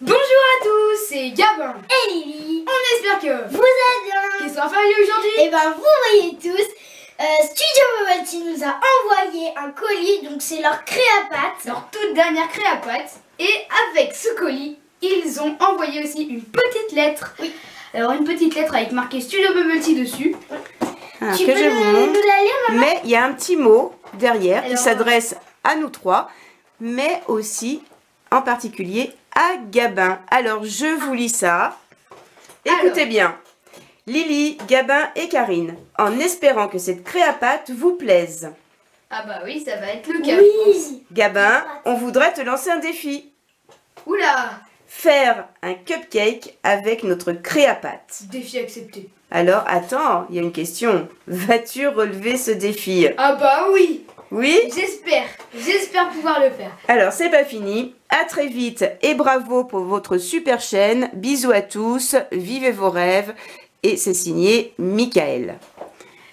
Bonjour à tous, c'est Gabin et Lily. On espère que vous allez bien. Qu'est-ce qu'on va faire aujourd'hui Et ben vous voyez tous, euh, Studio Bubble Tea nous a envoyé un colis, donc c'est leur créapâte. Leur toute dernière créapâte. Et avec ce colis, ils ont envoyé aussi une petite lettre. Oui. Alors une petite lettre avec marqué Studio Bubble Tea dessus. Ah, tu que peux je vous montre. Mais il y a un petit mot derrière qui s'adresse à nous trois, mais aussi en particulier à Gabin. Alors je vous lis ça. Écoutez Alors. bien. Lily, Gabin et Karine, en espérant que cette créapâte vous plaise. Ah bah oui, ça va être le cas. Oui. Gabin, on voudrait te lancer un défi. Oula Faire un cupcake avec notre créapâte. Défi accepté. Alors attends, il y a une question. Vas-tu relever ce défi? Ah bah oui Oui J'espère, j'espère pouvoir le faire. Alors, c'est pas fini. À très vite et bravo pour votre super chaîne. Bisous à tous. Vivez vos rêves. Et c'est signé Michael.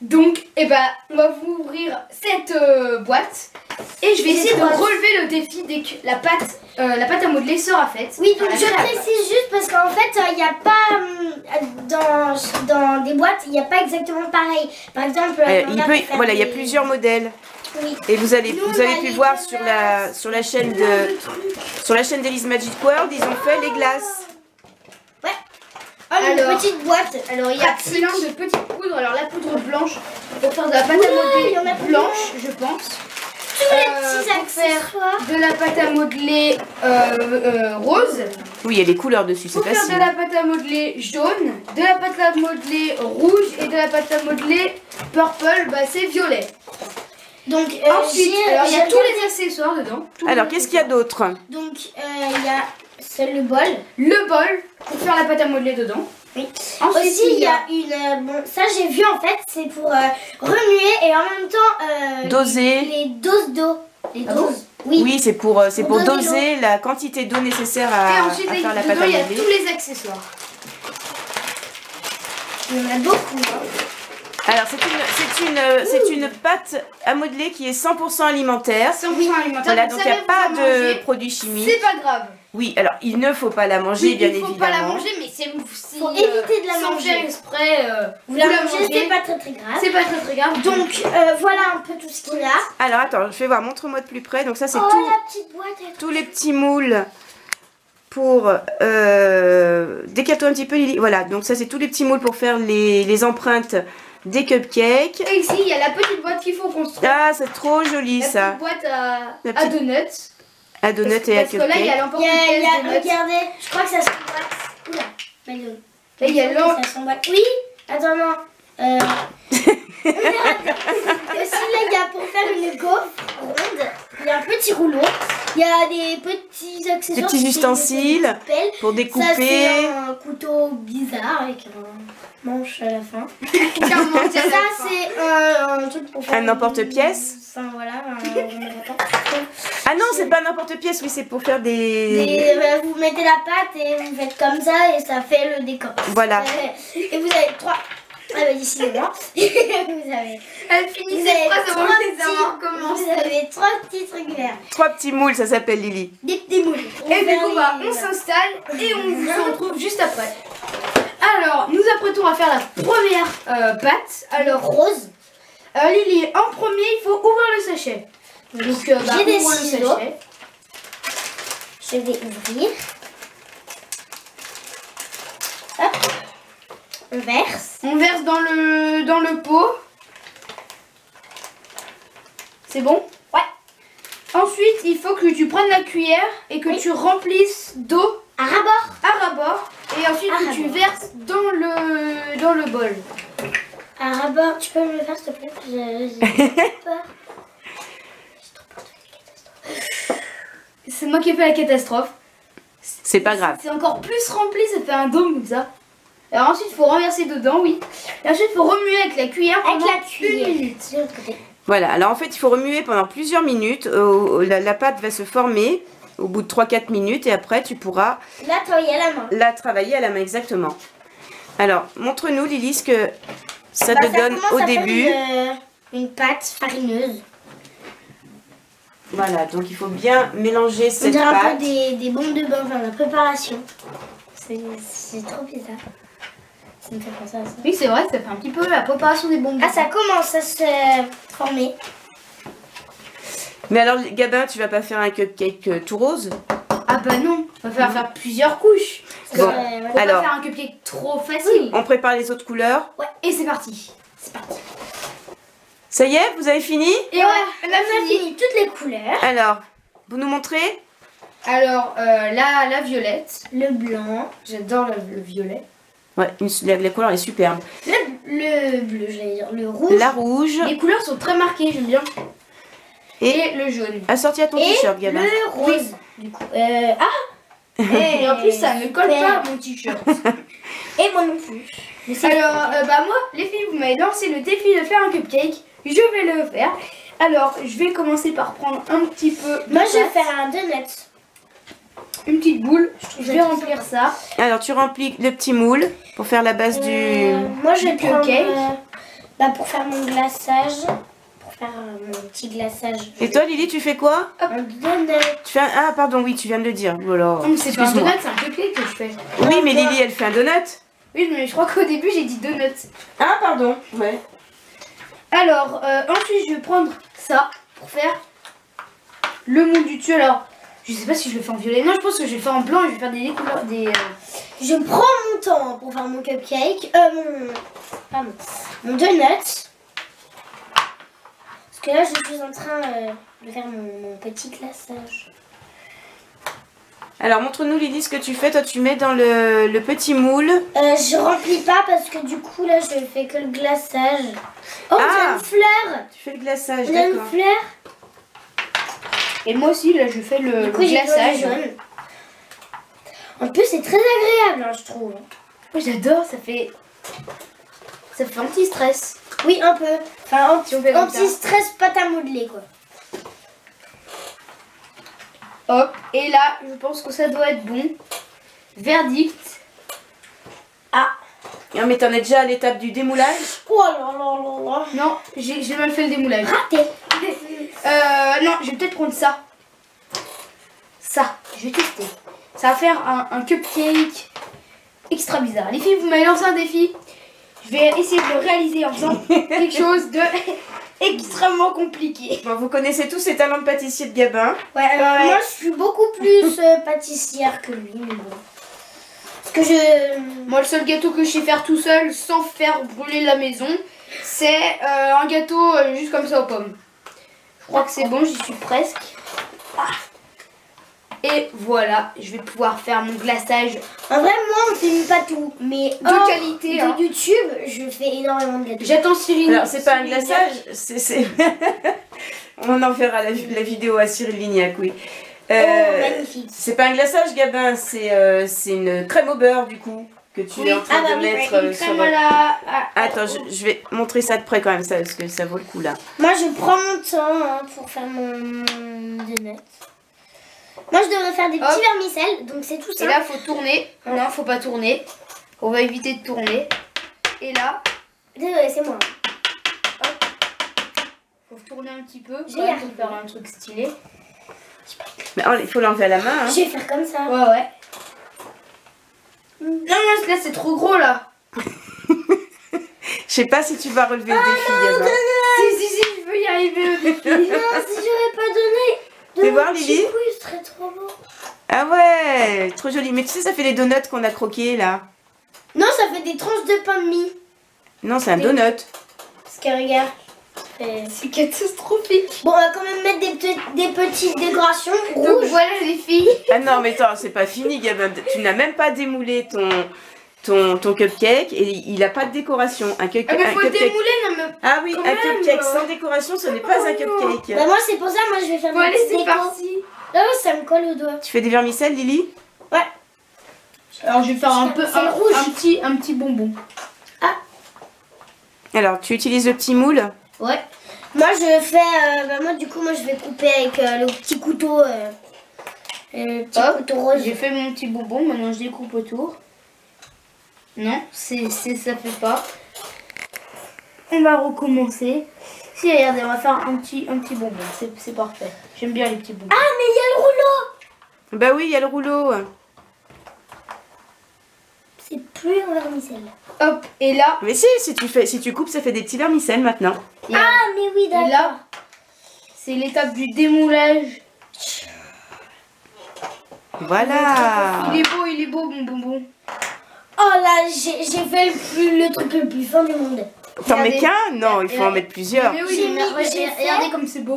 Donc, eh ben, on va vous ouvrir cette euh, boîte et je vais essayer de relever le défi dès que la pâte, euh, la pâte à modeler sera faite. Oui, donc je précise juste parce qu'en fait, il n'y a pas hum, dans, dans des boîtes, il n'y a pas exactement pareil. Par exemple, Euh, on il peut, voilà, il y a plusieurs modèles. Oui. Et vous allez, Nous, vous on avez pu voir sur la, sur la chaîne de, sur la chaîne d'Elise Magic World, ils ont fait les glaces. Oh, une Alors- petite boîte. Alors, il y a pratique. plein de petites poudres. Alors, la poudre blanche pour faire de la pâte à il y en a modeler blanche, je pense. Tous les Euh, petits pour faire accessoires. de la pâte à modeler euh, euh, rose. Oui, il y a les couleurs dessus, c'est Pour faire de facile. la pâte à modeler jaune, de la pâte à modeler rouge et de la pâte à modeler purple, bah c'est violet. Donc, euh, Ensuite, alors il y a tous les accessoires dedans. Alors, qu'est-ce qu'il y a d'autre Donc, euh, il y a le bol. Le bol pour faire la pâte à modeler dedans. Oui. Ensuite, Aussi, il y a une. euh, bon, ça, j'ai vu en fait, c'est pour euh, remuer et en même temps. euh, Doser. Les doses d'eau. Les Ah bon doses. oui. Oui, c'est pour, c'est Pour pour doser la quantité d'eau nécessaire et à, ensuite à faire la pâte à il y a modeler. tous les accessoires. Il y en a beaucoup. hein. Alors, c'est une, c'est une, euh, c'est une pâte à modeler qui est 100% alimentaire. 100% alimentaire. Voilà, donc il n'y a pas de manger, produits chimiques. C'est pas grave. Oui, alors il ne faut pas la manger, Oui, bien il faut évidemment. pas la manger, mais c'est Faut éviter de la sans manger. exprès. euh, Vous la mangez, c'est pas très très grave. C'est pas très très grave. Donc, euh, voilà un peu tout ce qu'il y a. Alors attends, je vais voir, montre-moi de plus près. Donc ça, c'est Oh, tout- la petite boîte. elle- tous les petits moules pour... Euh, Décale-toi un petit peu, Lily. Voilà, donc ça, c'est tous les petits moules pour faire les, les empreintes des cupcakes. Et ici, il y a la petite boîte qu'il faut construire. Ah, c'est trop joli la ça. petite boîte à, La à petite- donuts. À donut parce, et à parce que là, il y a donuts. regardez, je crois que ça s'emboîte. Oula, Manon. Là, il y a ça s'emboîte. Oui, attends, non. Euh... Aussi, là, il y a pour faire une gaufre ronde, il y a un petit rouleau. Il y a des petits accessoires. petits c'est une ustensiles. Pour Ça, découper. c'est un couteau bizarre avec un manche à la fin. Ça, c'est ça, c'est un, un truc pour faire. Un emporte-pièce Ça, voilà. Un, Ah non, c'est pas n'importe pièce, oui, c'est pour faire des... Euh, vous mettez la pâte et vous faites comme ça et ça fait le décor. Voilà. Et vous avez vous avez. Elle finit Vous ses avez phrases trois avant de les avoir petits. recommencé. Vous avez trois petits trucs verts. Trois petits moules, ça s'appelle Lily. Des petits moules. Et du coup, bah, on s'installe et on se retrouve juste après. Alors, nous apprêtons à faire la première euh, pâte. Alors, rose. euh, Lily, en premier, il faut ouvrir le sachet. Donc, euh, bah, J'ai des ouvre le sachet. Je vais ouvrir. Hop. On verse. On verse dans le, dans le pot. C'est bon? Ouais. Ensuite, il faut que tu prennes la cuillère et que Oui. tu remplisses d'eau À rabord. à rabord. Et ensuite, que tu verses dans le, dans le bol. À rabord. Tu peux me le faire s'il te plaît? J'ai peur. C'est moi qui ai fait la catastrophe. C'est pas grave. C'est encore plus rempli, ça fait un dôme comme ça. Alors ensuite, il faut renverser dedans, oui. Et ensuite, il faut remuer avec la cuillère Avec pendant la cuillère. une minute. Voilà, alors en fait, il faut remuer pendant plusieurs minutes. Euh, la, la pâte va se former au bout de 3-4 minutes et après, tu pourras Là, travailler à la main. la travailler à la main exactement. Alors, montre-nous, Lily, ce que ça Bah, te ça donne au début. Une, euh, une pâte farineuse. Voilà, donc il faut bien mélanger On cette peu pâte. des, des bombes de bain, enfin la préparation. C'est trop bizarre. Ça me fait penser à ça. Oui, c'est vrai, ça fait un petit peu la préparation des bonbons. Ah, ça commence à se former. Mais alors, Gabin, tu vas pas faire un cupcake euh, tout rose? Ah bah non, on va faire, faire plusieurs couches. Bon, Euh, ouais. On va Alors. pas faire un cupcake trop facile. On prépare les autres couleurs. Ouais, et c'est parti. C'est parti. Ça y est, vous avez fini? Et Ouais, ouais, on a fini toutes les couleurs. Alors, vous nous montrez? Alors, euh, la, la violette. Le blanc, J'adore le, le violet. Ouais, une- la, la couleur est superbe. le, le bleu, j'allais dire, le rouge. La rouge. Les couleurs sont très marquées, j'aime bien. Et Et le jaune. assorti à ton t-shirt, Gabin. le rose. Du coup. Euh, ah Et en plus, ça ne colle pas à mon t-shirt. Et moi non plus. Alors, euh, bah moi, les filles, vous m'avez lancé le défi de faire un cupcake. Je vais le faire. Alors, je vais commencer par prendre un petit peu Moi, je vais faire un donut. Une petite boule. Je vais remplir ça. Alors, tu remplis le petit moule pour faire la base Euh, du... moi, je vais prendre. euh, bah, pour faire mon glaçage. Pour faire euh, mon petit glaçage. Et toi, Lily, tu fais quoi Un donut. Tu fais un... Ah, pardon, oui, tu viens de le dire. Voilà. Mais c'est pas un donut, c'est un cupcake que je fais. Oui, mais Lily, elle fait un donut. Oui, mais je crois qu'au début, j'ai dit donut. Ah, pardon. Ouais. Alors, euh, ensuite, je vais prendre ça pour faire le moule du dessus. Alors, je sais pas si je le fais en violet. Non, je pense que je vais le faire en blanc et je vais faire des couleurs. Des, euh, Je prends mon temps pour faire mon cupcake. Euh, mon. Pardon. Mon donut. Parce que là, je suis en train euh, de faire mon, mon petit glaçage. Alors, montre-nous, Lily, ce que tu fais. Toi, tu mets dans le, le petit moule. Euh, je remplis pas parce que du coup, là, je fais que le glaçage. Oh, Ah. j'ai une fleur. Tu fais le glaçage, J'ai une d'accord. fleur. Et moi aussi, là, je fais le, Du coup, le j'ai glaçage. jaune. En plus, c'est très agréable, hein, je trouve. Moi, j'adore, ça fait. Ça fait anti-stress. Oui, un peu. Enfin, anti- Si on fait comme ça. anti-stress, pâte à modeler, quoi. Hop, et là, je pense que ça doit être bon. Verdict. Ah. Non, mais t'en es déjà à l'étape du démoulage? Oh là là là là. Non, j'ai j'ai mal fait le démoulage. Raté. Euh, non, je vais peut-être prendre ça. Ça, je vais tester. Ça va faire un, un cupcake extra bizarre. Les filles, vous m'avez lancé un défi. Je vais essayer de le réaliser en faisant quelque chose de extrêmement compliqué. Bon, vous connaissez tous les talents de pâtissier de Gabin. Ouais, euh, moi je suis beaucoup plus euh, pâtissière que lui, mais bon. Parce que je. Moi, le seul gâteau que je sais faire tout seul sans faire brûler la maison, c'est euh, un gâteau juste comme ça aux pommes. Je crois que c'est bon, j'y suis presque. Ah. Et voilà, je vais pouvoir faire mon glaçage En vrai, moi on filme pas tout, mais de hors qualité. de hein. YouTube, je fais énormément de gâteaux. J'attends Cyril. Alors, c'est pas un glaçage, c'est. On en verra la, la vidéo à Cyril Lignac, oui. Euh, Oh, magnifique. c'est pas un glaçage, Gabin, c'est euh, c'est une crème au beurre, du coup, que tu Oui. es en train Ah bah de oui, mettre Une euh, sur. la. à- Attends, je, je vais montrer ça de près quand même, ça, parce que ça vaut le coup là. Moi je prends mon temps hein, pour faire mon, donut. Moi je devrais faire des petits Hop. vermicelles, donc c'est tout Et ça. là, faut tourner. Non, faut pas tourner. On va éviter de tourner. Et là, Désolé, c'est moi. faut tourner un petit peu. Pour faire un truc stylé. Mais oh, il faut l'enlever à la main. Hein. Je vais faire comme ça. Ouais, ouais. Non, non, là, c'est trop gros là. Je sais pas si tu vas relever le défi, Gabin. Si, si, si, je veux y arriver au défi. Non, si j'avais pas donné. Fais mon voir, Lily. coup, il serait trop beau. Ah ouais, trop joli. Mais tu sais, ça fait les donuts qu'on a croqués là. Non, ça fait des tranches de pain de mie. Non, c'est un donut. Parce que regarde. C'est catastrophique. Bon, on va quand même mettre des, petites- des petites décorations Donc rouges. voilà les filles. Ah non, mais attends, c'est pas fini, Gabin. Tu n'as même pas démoulé ton, ton, ton cupcake et il a pas de décoration. Un, Ah, mais un faut cupcake. démouler, non mais. Ah oui, un même, cupcake euh. sans décoration, ce n'est pas un cupcake. Bah, moi, c'est pour ça, moi, je vais faire Bon, des allez, c'est parti. Là, ça me colle au doigt. Tu fais des vermicelles, Lily? Ouais. Alors je vais faire un peu un, rouge. un petit un petit bonbon. Alors, tu utilises le petit moule? Ouais. Moi, je fais. euh, bah, moi, du coup, moi, je vais couper avec euh, le petit couteau. euh, le petit Hop. couteau rose. J'ai fait mon petit bonbon, maintenant je découpe autour. Non, c'est c'est ça fait pas. On va recommencer. Si, regardez, on va faire un petit, un petit bonbon. C'est c'est parfait. J'aime bien les petits bonbons. Ah, mais il y a le rouleau Bah oui, il y a le rouleau. Plus en vermicelle. Hop, et là, Mais si, si tu fais, si tu coupes, ça fait des petits vermicelles maintenant. et Ah, mais oui, et d'accord. là, c'est l'étape du démoulage. Voilà. Il est beau, il est beau, mon bonbon. Oh là, j'ai fait le, plus, le truc le plus fin du monde. T'en mets qu'un Non, il faut en mettre plusieurs. Mais oui, mais regardez, comme c'est beau.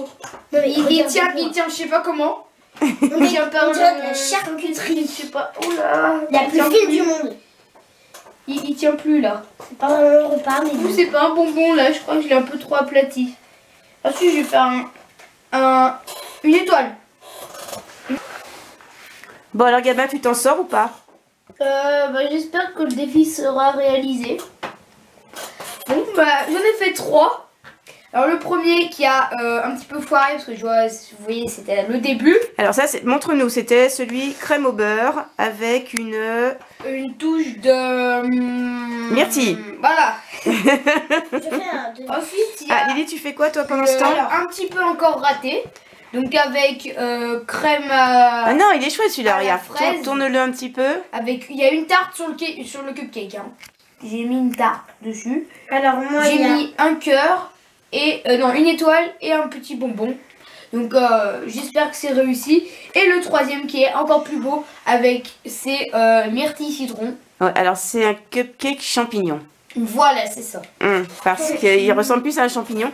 Non, mais Il, tient, il tient, je sais pas comment. On Il tient par le- la charcuterie. Je sais pas. Oula. La il plus fine du monde. Il, il tient plus là. C'est pas un repas, mais c'est pas un bonbon là, je crois que je l'ai un peu trop aplati. Ensuite, je vais faire un, un- une étoile. Bon, alors Gabin, tu t'en sors ou pas? Euh, bah, j'espère que le défi sera réalisé. Bon, bah, j'en ai fait trois. Alors, le premier qui a euh, un petit peu foiré, parce que je vois, vous voyez, c'était le début. Alors ça, c'est- montre-nous, c'était celui crème au beurre avec une... Une touche de. hum, Myrtille. Voilà. Je fais un deux. Ensuite, il y a. Ah, Lily, tu fais quoi toi pendant ce temps un petit peu encore raté. Donc, avec euh, crème. à- Ah non, il est chouette celui-là, regarde. Tourne-le un petit peu. Avec, il y a une tarte sur le, sur le cupcake. hein. J'ai mis une tarte dessus. Alors, moi, J'ai a... mis un cœur et euh, non une étoile et un petit bonbon. Donc euh, j'espère que c'est réussi. Et le troisième qui est encore plus beau avec ses euh, myrtilles citron. Ouais, alors c'est un cupcake champignon. Voilà, c'est ça. Hum, parce qu'il ressemble plus à un champignon.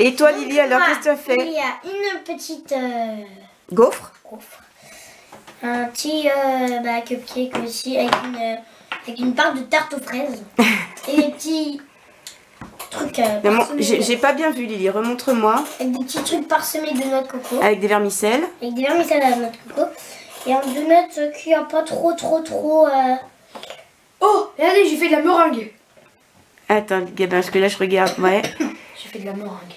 Et toi, Lily, alors qu'est-ce que tu as fait Il y a une petite euh, Gaufre gaufre. Un petit euh, bah, cupcake aussi avec une, avec une part de tarte aux fraises. et des petits trucs euh, Mais J'ai pas bien vu, Lily. Remontre-moi. avec des petits trucs parsemés de noix de coco. Avec des vermicelles. Avec des vermicelles à la noix de coco. Et un donut qui a pas trop, trop, trop. euh, Oh, regardez, j'ai fait de la meringue. Attends, Gabin, parce que là, je regarde. Ouais. J'ai fait de la meringue.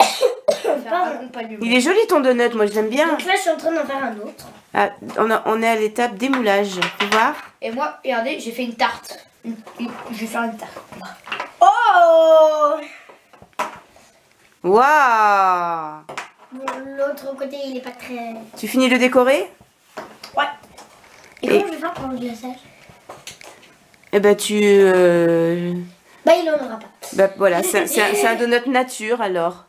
Il est joli ton donut, moi je l'aime bien. Donc là, je suis en train d'en faire un autre. Ah, on, a- on est à l'étape démoulage. Tu voir Et moi, regardez, j'ai fait une tarte. Je vais faire une tarte. Waouh Bon, l'autre côté, il est pas très. Tu finis de décorer Ouais. Et, Et- comment je vais faire pour le glaçage Eh ben tu... euh, Bah, il en aura pas. Bah voilà, c'est un, un donut nature alors.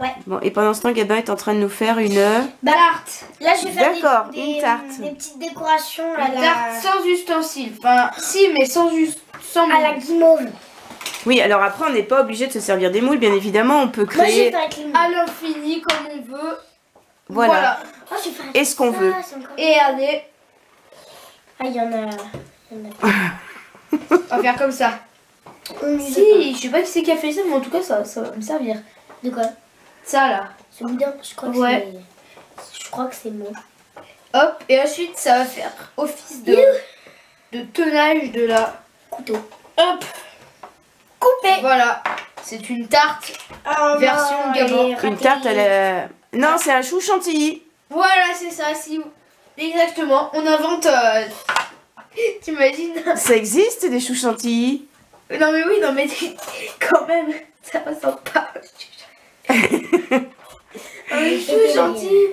Ouais. Bon, et pendant ce temps, Gabin est en train de nous faire une... Bah, Tarte. là, je vais faire D'accord, des, une tarte. des petites décorations à Une la, tarte sans ustensile. Enfin, si, mais sans ust- sans à la guimauve. Oui, alors après, on n'est pas obligé de se servir des moules, bien évidemment. On peut créer... à l'infini comme on veut. Voilà. Oh, Et ce qu'on ça, veut. Et regardez, Ah, il y en a. il y en a. on va faire comme ça. Si, je sais pas qui c'est qui a fait ça, mais en tout cas, ça, ça va me servir. De quoi Ça là. Ce boudin, je crois que Ouais. c'est. Je crois que c'est bon. Hop, et ensuite, ça va faire office de, de tenage de la. Couteau. Hop, Coupé voilà. C'est une tarte. Oh, Version non, Gabon. et Une tarte à la... Non, c'est un chou chantilly. Voilà, c'est ça. Si... Exactement. On invente. euh, T'imagines Ça existe, des choux chantilly Non, mais oui, non, mais quand même, ça ressemble pas. Un chou chantilly.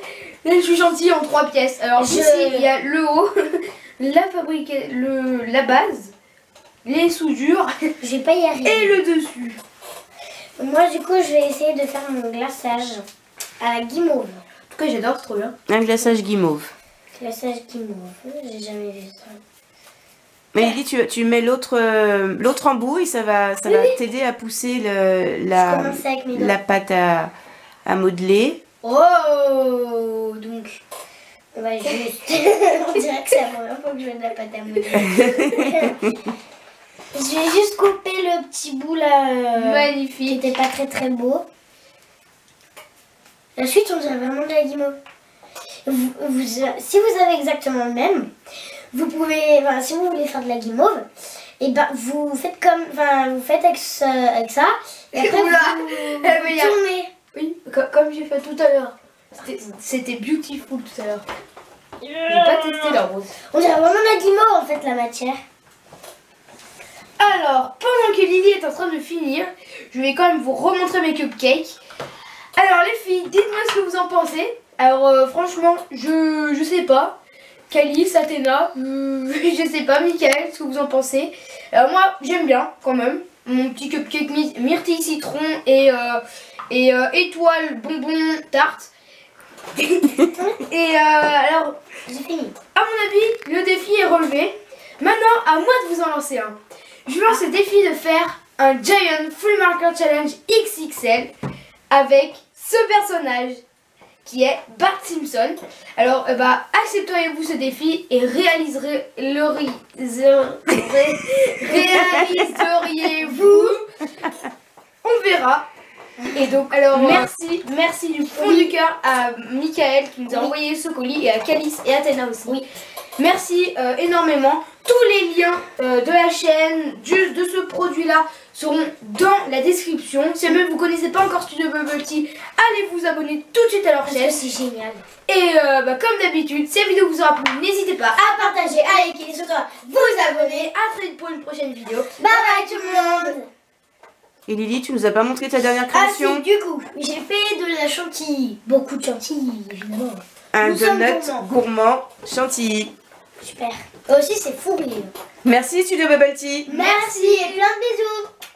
Le chou chantilly en trois pièces. Alors Je- ici, il y a le haut, la fabrique, le, la base, les soudures Je vais pas y arriver. et le dessus. Moi, du coup, je vais essayer de faire mon glaçage à la guimauve. En tout cas, j'adore, c'est trop bien. Un glaçage guimauve. Glaçage guimauve. J'ai jamais vu ça. Mais Lily, tu, tu mets l'autre euh, l'autre embout et ça va, ça va t'aider à pousser le, la, la pâte à, à modeler. Oh Donc, On va juste. On dirait que c'est la première fois que je fais de la pâte à modeler. je vais juste couper le petit bout là. euh, qui magnifique. était pas très très beau. La suite, on dirait vraiment de la guimauve. Vous- vous- si vous avez exactement le même, vous pouvez, si vous voulez faire de la guimauve, et ben vous faites comme, vous faites avec, ce- avec ça, et après Oula. vous, vous Eh, tournez. Oui, co- comme j'ai fait tout à l'heure. C'était- C'était beautiful tout à l'heure. J'ai pas testé la rose. On dirait vraiment de la guimauve en fait la matière. Alors, pendant que Lily est en train de finir, je vais quand même vous remontrer mes cupcakes. Alors les filles, dites-moi ce que vous en pensez. Alors euh, franchement, je je sais pas. Calice, Athéna, euh, je sais pas, Michael, ce que vous en pensez. Alors moi, j'aime bien quand même. Mon petit cupcake my- myrtille citron et, euh, et étoile bonbon tarte. et alors, J'ai fini. à mon avis, le défi est relevé. Maintenant, à moi de vous en lancer un. Je lance le défi de faire un Giant Full Marker Challenge XXL avec ce personnage qui est Bart Simpson. Alors, euh, bah, accepteriez-vous ce défi et réaliserez le ri- ré- réaliseriez-vous? On verra. Et donc, alors, Euh, merci, merci du fond du cœur à Michael qui nous a envoyé ce colis et à Calice et Athéna aussi. Oui. Merci euh, énormément. Tous les liens euh, de la chaîne, du- de ce produit-là, seront dans la description. Si jamais vous connaissez pas encore Studio Bubble Tea, allez vous abonner tout de suite à leur chaîne. c'est génial. Et euh, bah, comme d'habitude, si la vidéo vous aura plu, n'hésitez pas à partager, à liker, surtout à vous abonner. à très vite pour une prochaine vidéo. Bye bye tout le monde. Et Lily, tu nous as pas montré ta dernière Ah création si, du coup, j'ai fait de la chantilly. Beaucoup de chantilly, évidemment. Un nous donut gourmand chantilly. Super. Et aussi, c'est fourré. Merci Studio Bubble Tea. Merci et plein de bisous.